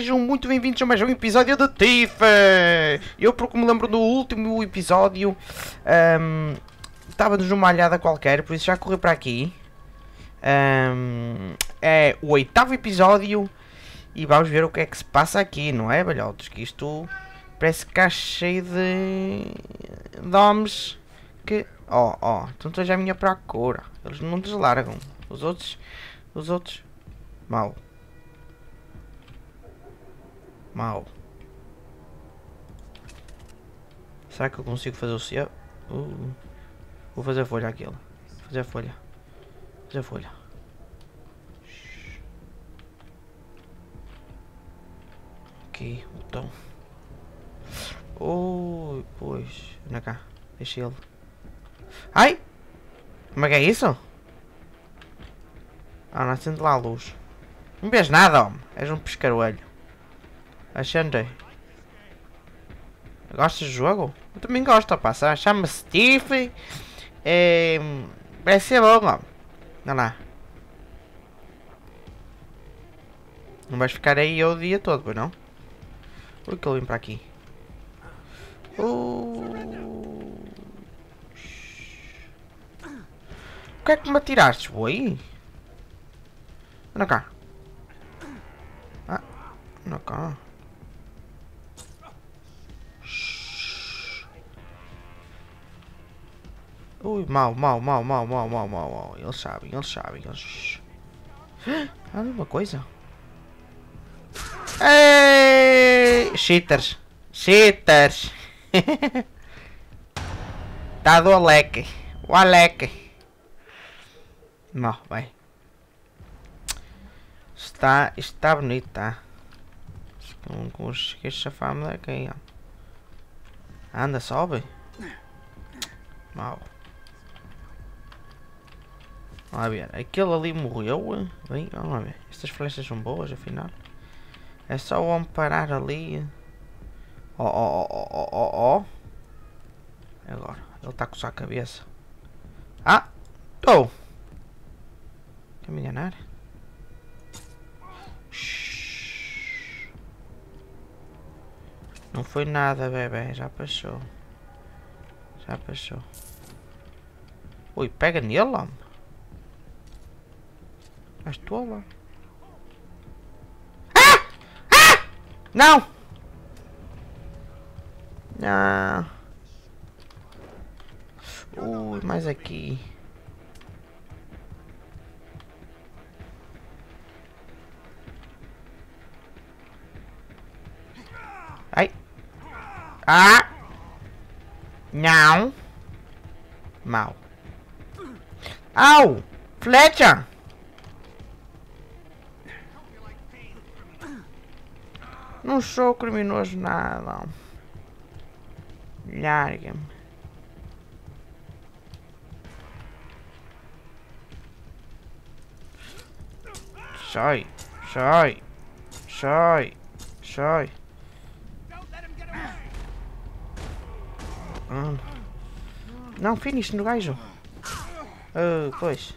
sejam muito bem-vindos a mais um episódio de Tifa! Eu, porque me lembro do último episódio, um, estávamos numa alhada qualquer, por isso já corri para aqui. Um, é o oitavo episódio e vamos ver o que é que se passa aqui, não é, velhotes? Que isto parece que está cheio de, de homens que... Ó, oh, ó, oh, então já minha procura. Eles não deslargam. Os outros... Os outros... Mal. Mal. Será que eu consigo fazer o céu? Uh, vou fazer a folha aquilo. Fazer a folha. Fazer a folha. Aqui, botão. Oh, pois. Anda cá. Deixa ele. Ai! Como é que é isso? Ah, não acende lá a luz. Não vês nada, homem. És um pescaroelho. Acendei. Gostas do jogo? Eu também gosto, pá. Chama-se Tiff. É... Vai ser bom, homem. Não lá. Não vais ficar aí o dia todo, pois não? O que eu vim para aqui? Uh... O que é que me atiraste, boi? Anda cá. Ah, anda cá. Ui, mal, mal, mal, mal, mal, mal, mal, mal. Eles sabem, eles sabem, eles... Ah, uma coisa. Ei! Cheaters. Cheaters. tá do Alec. O Alec. Não, vai. Está, está bonito, tá? Os queixos safamos daqui. Anda, sobe. Mal. Vamos ver. Aquele ali morreu. Bem, vamos ver. Estas flechas são boas, afinal. É só o homem parar ali. Ó, ó, ó, ó, ó. Agora, ele está a coçar a cabeça. Ah! Estou! Quer me enganar? Não foi nada, bebê. Já passou. Já passou. Ui, pega nele, homem. Tola. Ah! Ah! Não! Não. Ui, mais aqui. Ai. Ah! Não. Mal. Au! Flecha! Não sou criminoso nada. Larga-me. Sai, sai, sai, sai. Hum. Não, finish no gajo. Uh, pois.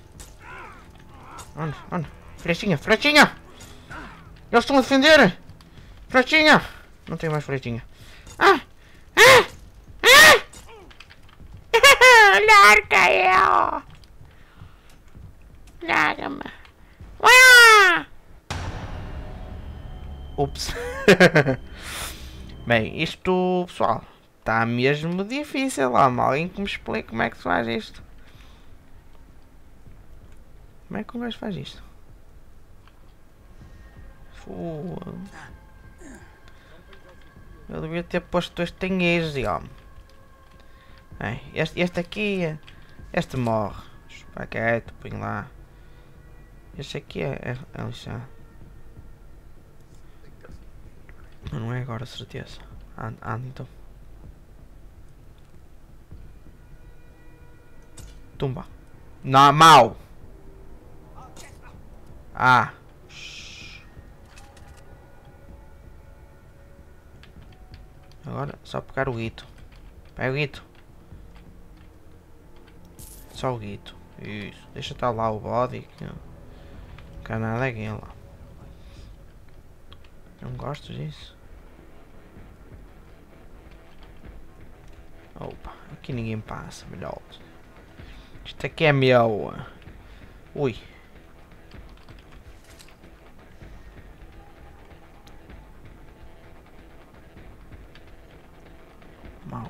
Onde? Onde? Frechinha, frechinha! Eles estão a defender! Frechinha! Não tem mais frechinha. Ah! Ah! Ah! Larga eu! Larga-me! Ah! Ups! Bem, isto, pessoal, está mesmo difícil lá. Alguém que me explique como é que se faz isto. Como é que um gajo faz isto? Foda. Eu devia ter posto este em easy. É, este, este aqui, este morre. Espaguete, põe lá. Este aqui é, é, é lixado. Não é agora, certeza. Anda, anda então. Tumba. Não, mal. Ah. Agora só pegar o guito. Pega o guito. Só o guito. Isso. Deixa estar lá o body. Que não quer lá. Não gosto disso. Opa, aqui ninguém passa, melhor. Isto aqui é meu. Ui. Mal.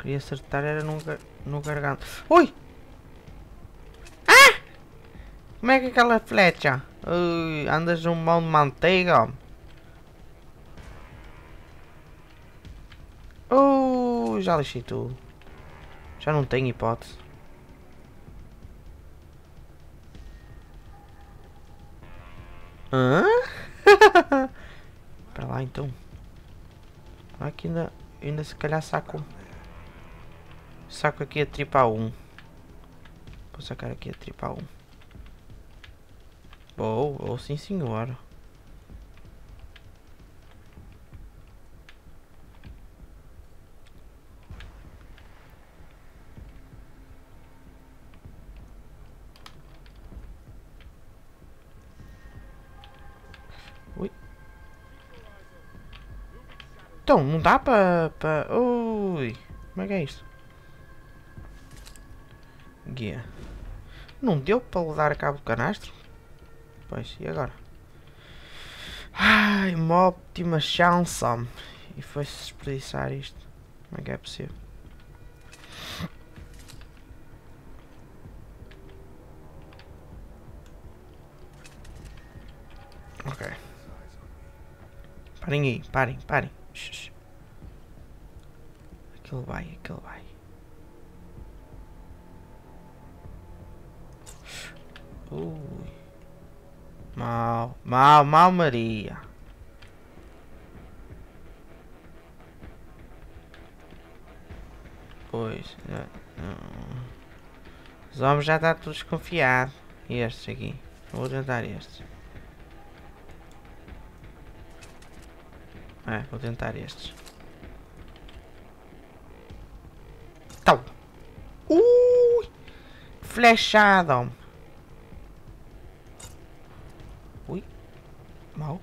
Queria acertar era no, gar no garganta. Ui! Ah! Como é que é aquela flecha? Ui, andas num mão de manteiga? Uh, já lixei tudo. Já não tenho hipótese. Hã? Para lá então. Aqui ainda, ainda se calhar saco. Saco aqui a tripa 1. Vou sacar aqui a tripa 1. Boa, oh, sim senhora. Então, não dá para... Pa... Ui, como é que é isto? Guia. Não deu para levar a cabo do canastro? Pois, e agora? Ai, uma ótima chance, E foi-se desperdiçar isto. Como é que é possível? Ok. Parem aí, parem, parem. Aquele vai, aquele vai. Ui. Mal, mal, mal Maria. Pois, já, os homens já estão todos desconfiados. Estes aqui. Vou tentar estes. É, vou tentar estes. Flechado. Ui. Mal.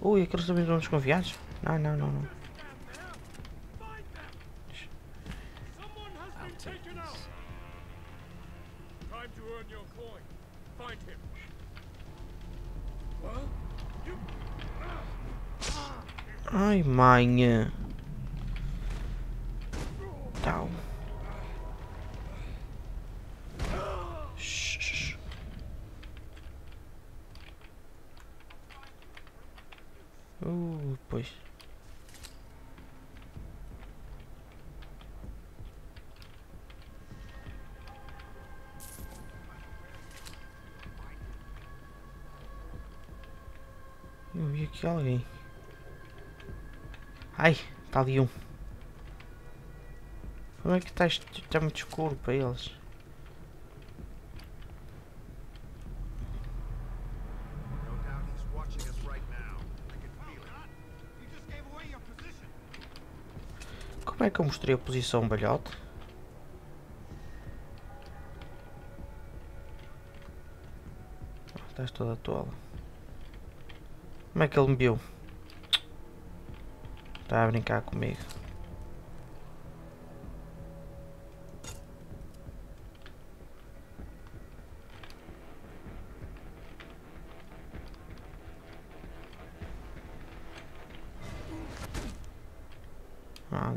Ui, aqueles também estão desconfiados? Não, não, não, não. Ai, manha. Tal. Uh, pois. Eu vi aqui alguém. Ai, está ali um. Como é que está, está muito escuro para eles? Como é que eu mostrei a posição, balhote? Estás toda tola. Como é que ele me viu? Tá a brincar comigo.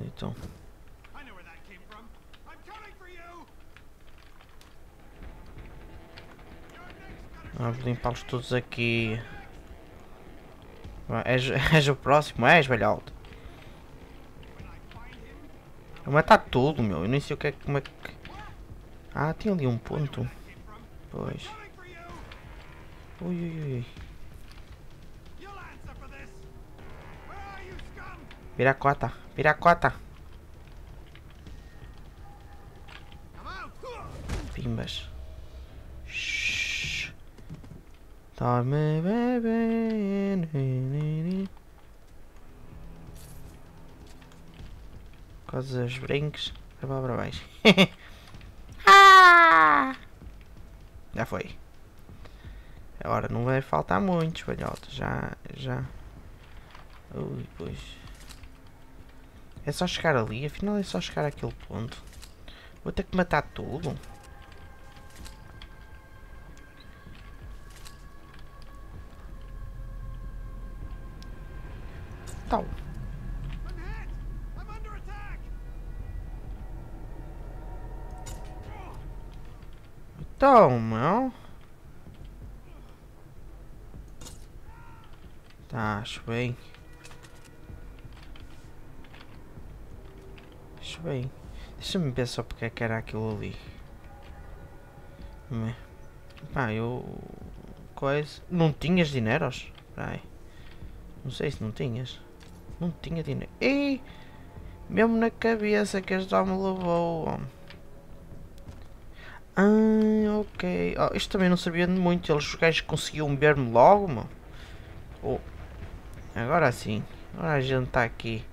Então. Vamos limpá-los todos aqui. És, és o próximo, és, velhote. Vou matar tudo, meu. Eu nem sei o que é como é que... Ah, tem ali um ponto. Pois. Ui, ui, ui. Piracota, piracota. Pimbas. Shhh. Dorme, bebê. causa dos brincos, vai para baixo. ah! Já foi. Agora não vai faltar muito, velhote. Já, já. Ui, pois. É só chegar ali, afinal é só chegar àquele ponto. Vou ter que matar tudo. Então. Então, meu. Tá, acho bem. Bem. Deixa-me ver só porque é que era aquilo ali. Pá, eu... Coisa... Não tinhas dineros? Peraí. Não sei se não tinhas. Não tinha dinheiro. Ei! Mesmo na cabeça que este homem levou. Ah, ok. Oh, isto também não sabia muito. Eles os gajos conseguiam ver-me logo, mano. Oh. Agora sim. Agora a gente está aqui.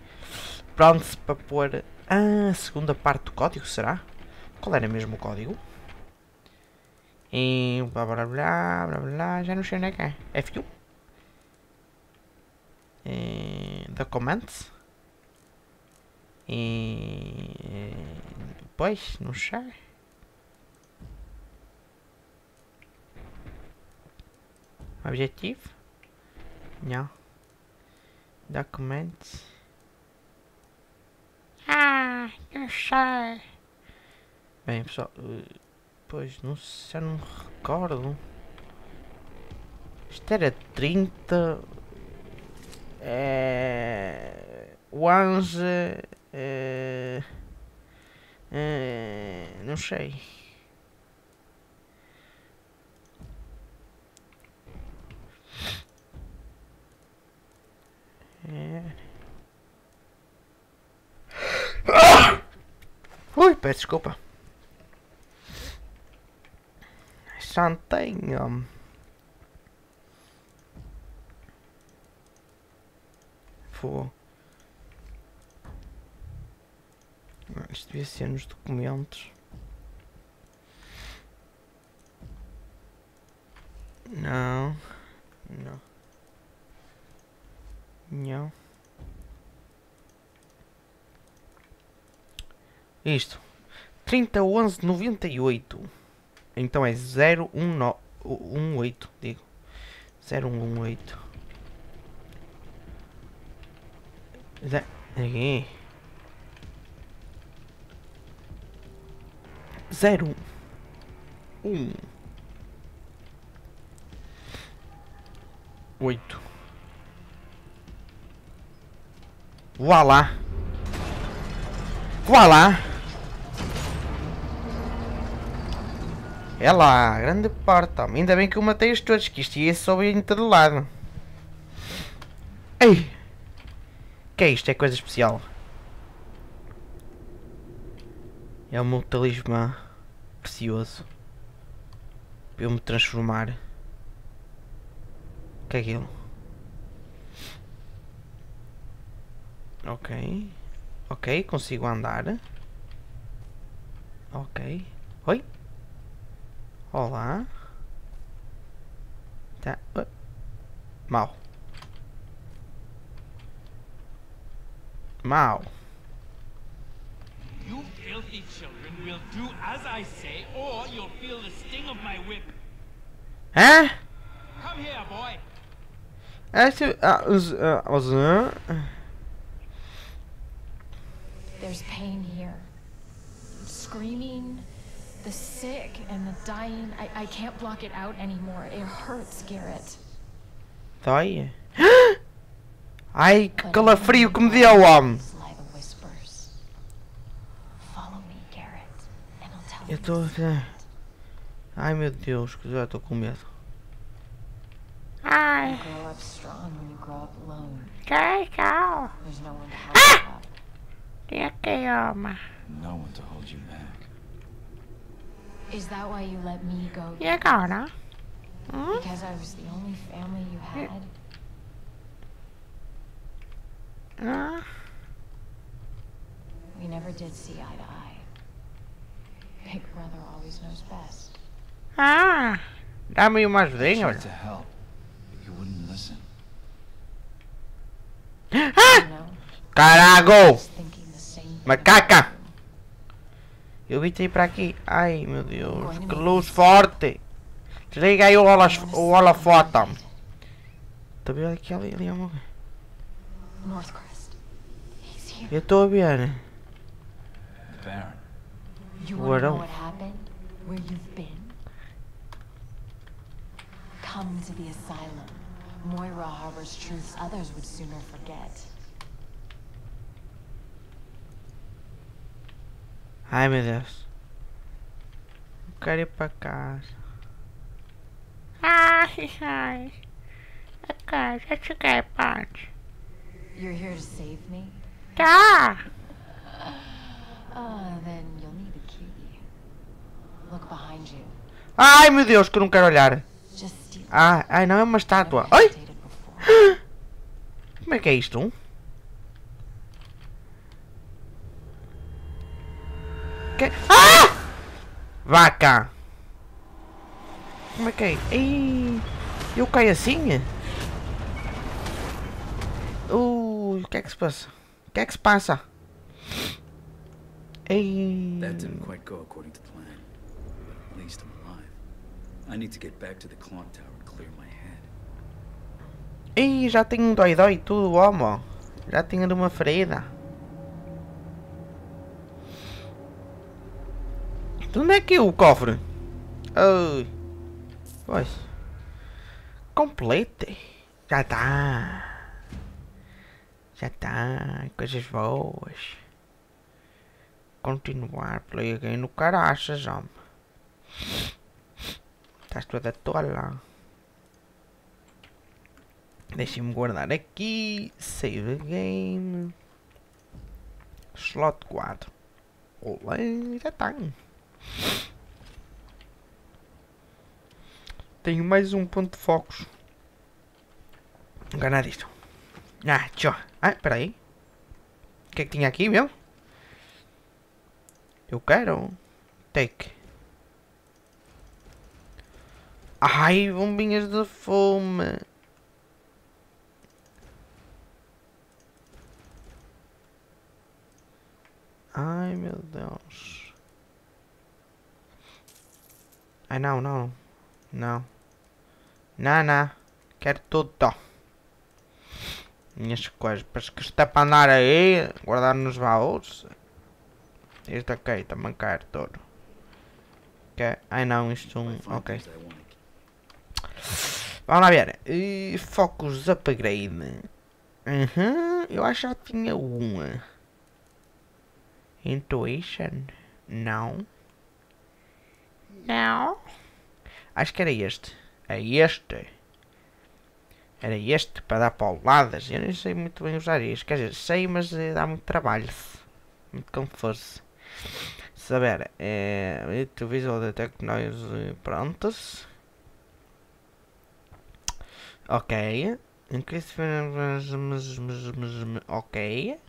Pronto-se para pôr a segunda parte do código, será? Qual era mesmo o código? E blá blá blá blá blá, já não sei onde é que é. F1? E, documents? E, pois, não sei. Objetivo? Não. Documents. Ah, não sei. Bem, pessoal, uh, pois não sei, já não me recordo. Isto era 30. É. 11. É, é, não sei. É. Ui, peço desculpa. Santinho. Vou. Isto devia ser nos documentos. Não. Não. Não. Isto. 301198. Então é 0118, digo. 0118. Zé, aqui. 0 1 8 Voilá Voilá É lá, grande porta. Ainda bem que eu matei-os todos, que isto ia subir em todo lado. Ei! Que é isto? É coisa especial. É o meu talismã precioso. Para eu me transformar. O que é aquilo? Ok. Ok, consigo andar. Ok. Oi? Olá. Tá. Uh. Mal. Mal. You filthy children will do as I say, or you'll feel the sting of my whip. Hã? Come here, boy. Esse, ah, os, ah, os, ah, There's pain here. Screaming, the sick and the dying. I, I can't block it out anymore. It hurts, Garrett. dói. Ai, que calafrio que me deu, homem. Lie the whispers. Follow me, Garrett, and I'll tell Eu secret. Ai, meu Deus, que já estou com medo. You Ai, que tchau. There's no one to help you up. E aqui, homem. No one to hold you back. Is that why you let me go? E agora? Hum? Because I was the only family you had? Ah, We never did see eye to eye. Big brother always knows best. Ah, dá-me aí uma ajudinha, Tried olha. to help, but you wouldn't listen. You know, Carago! just thinking the same thing. Macaca! Eu vi-te ir para aqui. Ai, meu Deus. Que luz forte! Desliga aí o, holas, o holofote. Estou a ver aqui, ali, ali, amor. Eu estou a ver. The Baron. You What wanna know else? what happened? Where you've been? Come to the asylum. Moira harbors truths others would sooner forget. Ai, meu Deus. Eu quero ir para casa. Ai, ai. A casa, já cheguei, parte. You're here to save me? Tá! Ah, then you'll need a key. Look behind you. Ai, meu Deus, que eu não quero olhar. Steal. Ah, ai, não é uma estátua. Ai! Como é que é isto? Que... Ah! Vaca! Como é que é? Ei, eu caio assim? Ui, o que é que se passa? O que é que se passa? Ei. That didn't quite go according to plan. But at least I'm alive. I need to get back to the clock tower and clear my head. Ei, já tenho um dói-dói e tudo, homo. Já de uma ferida. Onde é que é o cofre? Ai. Pois. Complete. Já tá. Já tá. Coisas boas. Continuar. Play again no caraças, homem. Estás toda tola. Deixem-me guardar aqui. Save game. Slot 4. Olá, já tá. Tenho mais um ponto de focos. Enganar isto. Ah, tchau. Ah, espera aí. O que é que tinha aqui mesmo? Eu quero. Take. Ai, bombinhas de fome. Ai meu Deus. Ai não, não. Não. Não, não. Quero tudo. Minhas coisas. Mas que está para andar aí. Guardar nos baús. Este aqui também quero todo. Que... Ai não, isto um. I find Ok. Vamos lá ver. E focus upgrade. Uhum, eu acho que já tinha uma. Intuition? Não. Não. Acho que era este. É este. Era este para dar pauladas. Eu nem sei muito bem usar isto. Quer dizer, sei, mas eh, dá muito trabalho. Muito confuso. Saber. É. To visual detect noise. Prontos. Ok. Ok.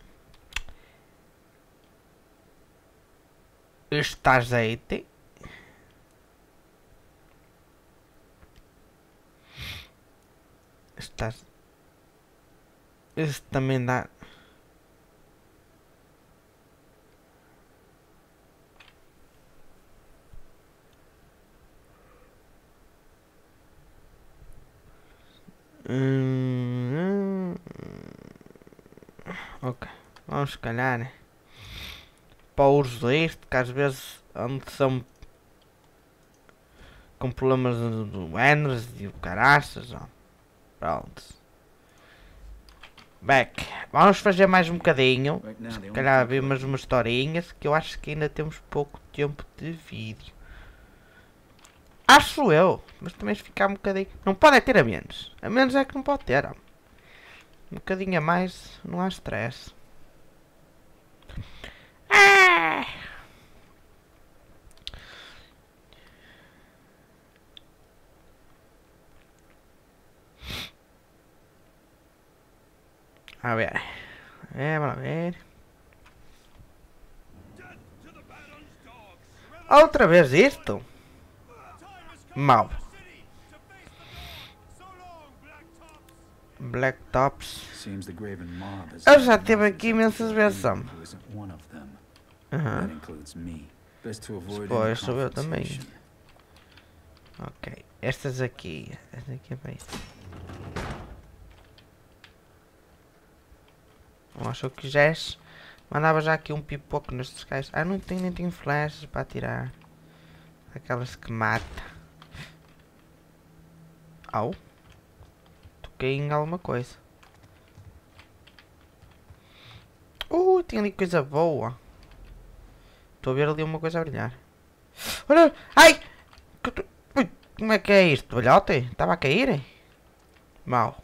Este está azeite. Este está... Este também dá... Hum, Ok, vamos calhar para o uso deste, que às vezes onde são com problemas do, Enders e o caraças, ó. Pronto. Back. Vamos fazer mais um bocadinho. Se calhar ver umas, collected- umas historinhas que eu acho que ainda temos pouco tempo de vídeo. Acho eu, mas também se ficar um bocadinho. Não pode é ter a menos. A menos é que não pode ter. ó. Um bocadinho a mais, não há stress. Ah! A ver. É, vamos ver. Outra vez isto? Mau. Black Tops. Eu já tive aqui imensas vezes, Sam. Aham. Pois, sou eu também. Ok. Estas aqui. Esta aqui é bem. Bom, se eu quisesse, mandava já aqui um pipoco nestes gajos. Ah, não tenho, nem tenho flashes para atirar. Aquelas que mata. Au. Toquei em alguma coisa. Uh, tem ali coisa boa. Estou a ver ali uma coisa a brilhar. Olha! Ai! Que como é que é isto? Olhote? Estava a cair? Mal.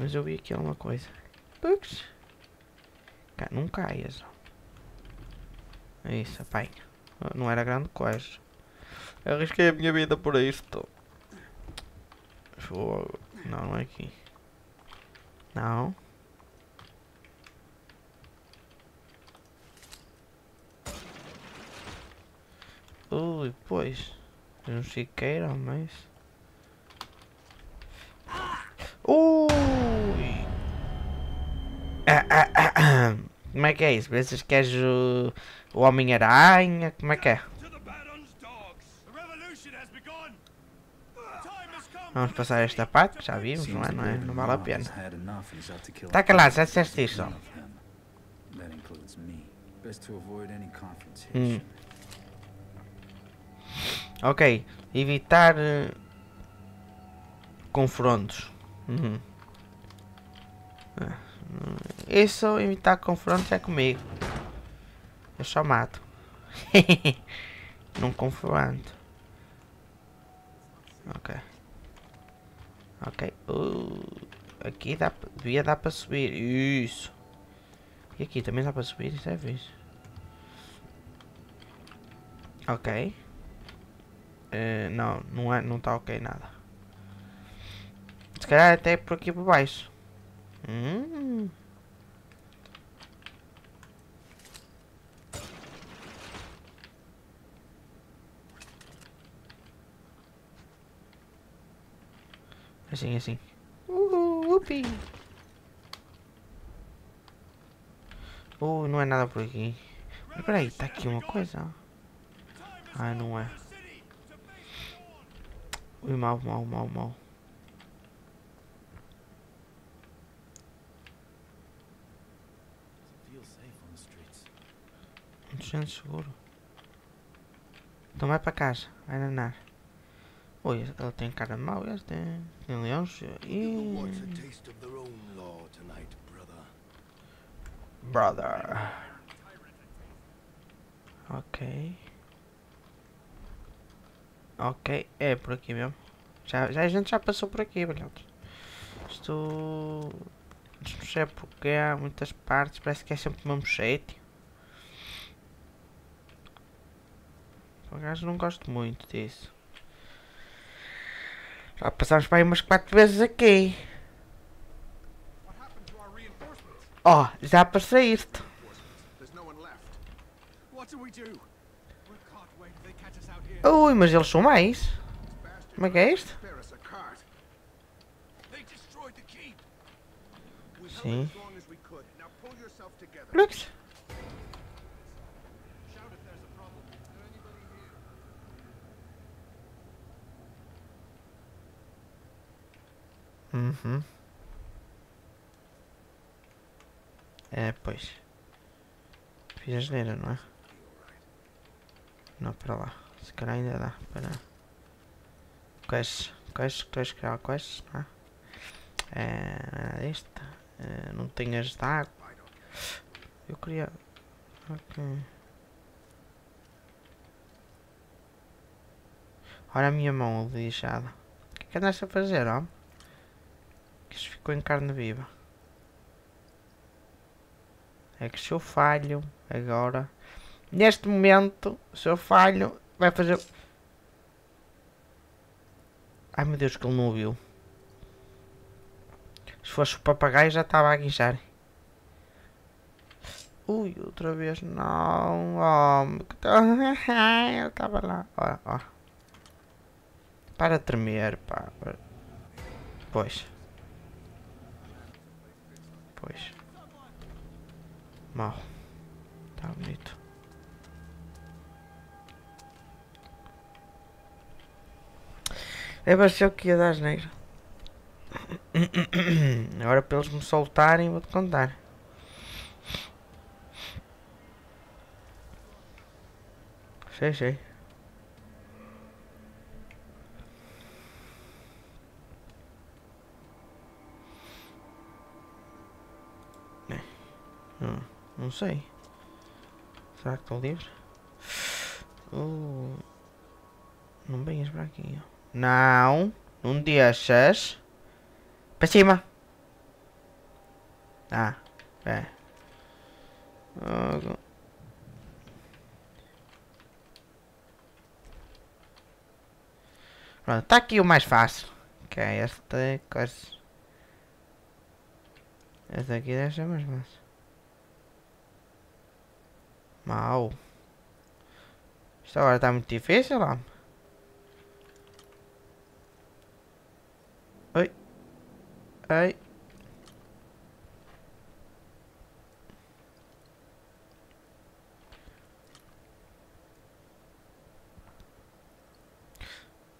Mas eu vi aqui alguma coisa. Ups. Cá, não caias. É isso, apanha. Não era grande coisa. Arrisquei a minha vida por isto. Fogo. Não, não é aqui. Não. Ui, pois. Um chiqueiro, mas. Como é que é isso? Pensas que és o, o Homem-Aranha? Como é que é? Vamos passar esta parte, já vimos, não é? Não, é? Não vale a pena. Tá calado, já disseste isso. one of them. That includes me. Best to avoid any confrontation. Hum. Ok, evitar eh, confrontos. Uhum. Ah, Isso, evitar confrontos é comigo. Eu só mato. Não confronto. Ok. Ok. Uh, aqui dá, devia dar para subir. Isso. E aqui também dá para subir, isso é fixe. Ok. Eh, não, não é, não está ok nada. Se calhar até por aqui por baixo. Hum. Assim, assim. Uh, upi. Uh, não é nada por aqui. Mas peraí, está aqui uma coisa. Ah, não é. Ui, mal, mal, mal, mal. Sentes seguro. Então vai para casa, vai danar. Ui, ele tem cara de mau, este tem, tem leões. Law tonight, brother. Ok. Ok, é por aqui mesmo. Já, já a gente já passou por aqui, velhotes. Isto. Não sei porque há muitas partes, parece que é sempre o mesmo sítio. Por acaso não gosto muito disso. Já passámos para aí umas 4 vezes aqui. Oh, já passei isto. Ui, mas eles são mais. Como é que é isto? Spare us Uhum. É, pois. Fiz a geneira, não é? Não, para lá. Se calhar ainda dá. Para. Quests. Quests, que vais criar quests, não é? É. Esta. É, não tenhas de água. Eu queria. Ok. Olha a minha mão lixada. O que é que andaste a fazer, ó? Que isto ficou em carne viva. É que se eu falho agora, neste momento, se eu falho, vai fazer. Ai meu Deus, que ele não ouviu. Se fosse o papagaio, já estava a guinchar. Ui, outra vez não. Oh, ele estava lá. Ó, ó. Para tremer, pá. Pois. Pois. Mal. Tá bonito. É pareceu que ia dar asneira. Agora para eles me soltarem vou-te contar. Sei, sei. Hum, não sei. Será que estou livre? Uh, não venhas para aqui. Não, não deixas. Para cima. Ah, é. Ah, Pronto, tá aqui o mais fácil. Que é esta coisa. Esta aqui deve ser mais fácil. Mal. Isto agora está muito difícil, lá. Oi. Ai.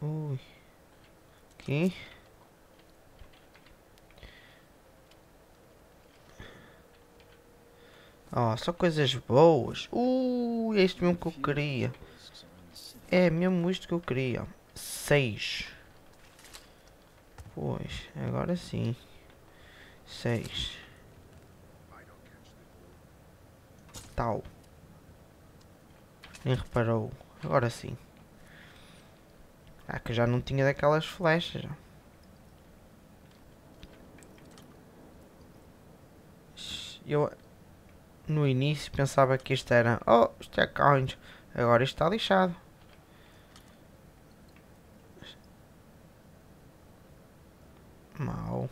Ui. Aqui. Ó, só coisas boas. Ui, é isto mesmo que eu queria. É mesmo isto que eu queria. Seis. Pois, agora sim. Seis. Tal. Nem reparou. Agora sim. Ah, que já não tinha daquelas flechas. Eu no início pensava que isto era. Oh, isto é count. Agora isto está lixado. Mal.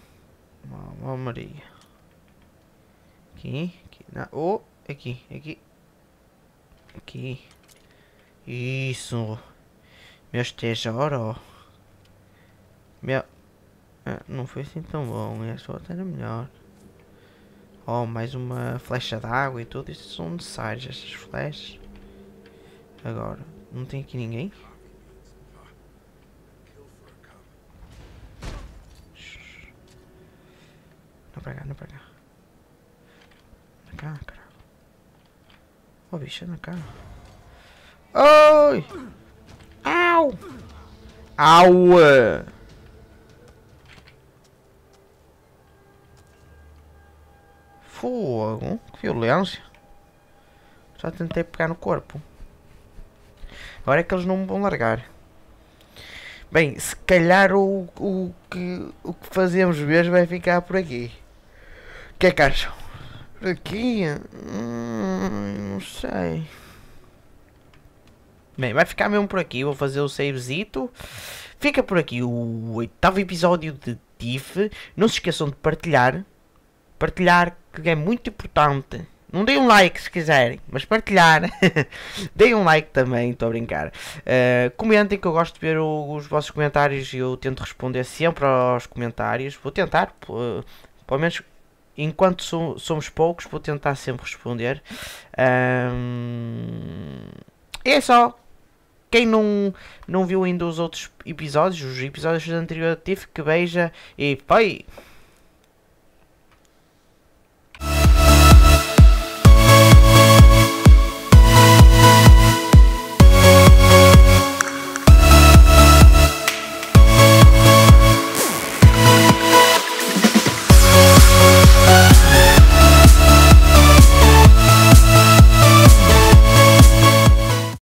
Mal, mal Maria. Aqui, aqui. Não. Oh, aqui, aqui. Aqui. Isso. Meus tesouro. Meu. Ah, não foi assim tão bom. Essa outra era melhor. Oh, mais uma flecha d'água e tudo. Isso são necessárias, estas flechas. Agora, não tem aqui ninguém? Não para cá, não para cá. Anda cá, cara. Oh, bicho, anda cá. Oi! Au! Au! Fogo, que violência. Já tentei pegar no corpo. Agora é que eles não me vão largar. Bem, se calhar o, o, que, o que fazemos mesmo vai ficar por aqui. O que é que acham? Por aqui? Hum, não sei. Bem, vai ficar mesmo por aqui. Vou fazer o savezito. Fica por aqui o oitavo episódio de TIF. Não se esqueçam de partilhar. Partilhar, que é muito importante. Não deem um like se quiserem, mas partilhar. deem um like também, estou a brincar. Uh, comentem que eu gosto de ver o, os vossos comentários e eu tento responder sempre aos comentários. Vou tentar, uh, pelo menos enquanto so, somos poucos, vou tentar sempre responder. Um, é só. Quem não, não viu ainda os outros episódios, os episódios anteriores tive que beija e pai.